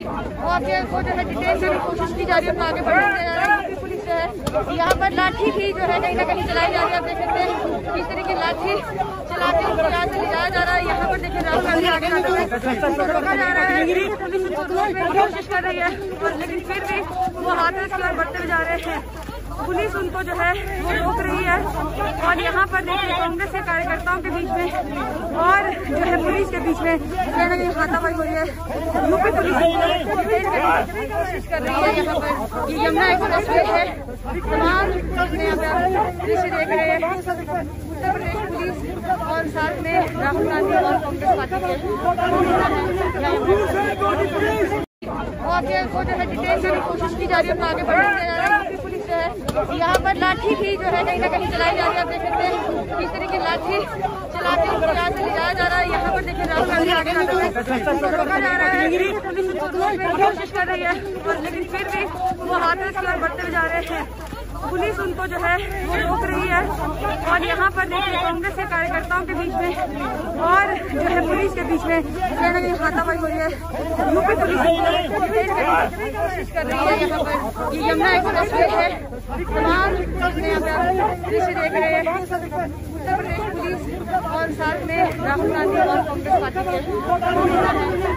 आगे वो जो है डिटेन करने की कोशिश की जा रही है आगे बढ़ाया जा रहा है पुलिस जो है। यहाँ पर लाठी भी जो है कहीं ना कहीं चलाई जा रही है, आप देख सकते हैं। किस तरह की लाठी चला के उनको यहाँ से ले जाया जा रहा है, यहाँ पर देखिए राहुल गांधी आगे हुए रोका जा रहा है। की कोशिश कर रही है और लेकिन फिर भी वो हाथरस की ओर बढ़ते जा रहे हैं। पुलिस उनको जो है, वो रोक रही है। और यहाँ पर देखिए कांग्रेस के कार्यकर्ताओं के बीच में और जो है पुलिस के बीच में कहीं ना हाथापाई हो रही है। यूपी पुलिस की कोशिश कर रही है यहाँ पर। ये यमुना एक्सप्रेस वे है। तमाम दृश्य देख रहे हैं। उत्तर प्रदेश पुलिस और साथ में राहुल गांधी और कांग्रेस पार्टी के आगे वो जो है डिटेन करने की कोशिश की जा रही है उनको आगे बढ़ाया जा रहा है। पुलिस जो है यहाँ पर लाठी भी जो है कहीं ना कहीं चलाई जा रही है, आप देख सकते हैं। किस तरह की लाठी चला के उनको यहाँ से ले जाया जा रहा है। यहाँ पर देखिए राहुल गांधी आगे हुए जा रहा है। की कोशिश कर रही है और लेकिन फिर भी वो हाथरस की ओर बढ़ते हुए जा रहे हैं। पुलिस उनको जो है, वो रोक रही है। और यहाँ पर देखिए कांग्रेस के कार्यकर्ताओं के बीच में और जो है पुलिस के बीच में कहीं ना कहीं हाथापाई हो रही है। यूपी पुलिस कोशिश कर रही है यहाँ पर ये यमुना वे है। तमाम दृश्य देख रहे हैं। और साथ में राहुल गांधी और कांग्रेस पार्टी के